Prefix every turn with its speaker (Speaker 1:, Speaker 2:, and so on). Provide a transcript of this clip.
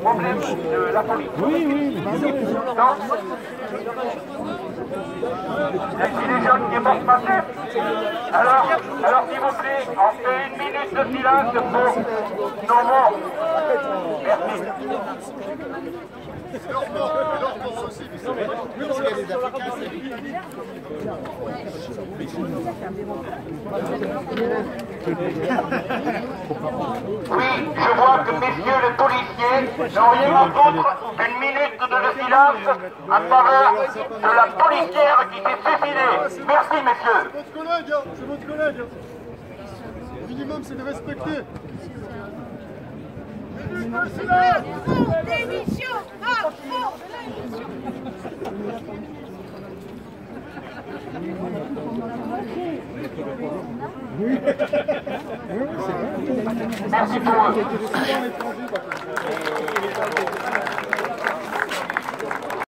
Speaker 1: problème de la police.
Speaker 2: Oui, oui.
Speaker 1: Non La gilet jaune qui mort passé Alors, alors s'il vous plaît, on fait une minute de silence pour nos morts. Merci. Oui, je vois que messieurs les policiers n'ont rien contre qu'une minute de silence en faveur de la policière qui s'est suicidée. Merci messieurs.
Speaker 3: votre collègue, hein, c'est votre collègue. Le minimum, c'est de respecter.
Speaker 4: Démission à fond
Speaker 1: Merci pour eux.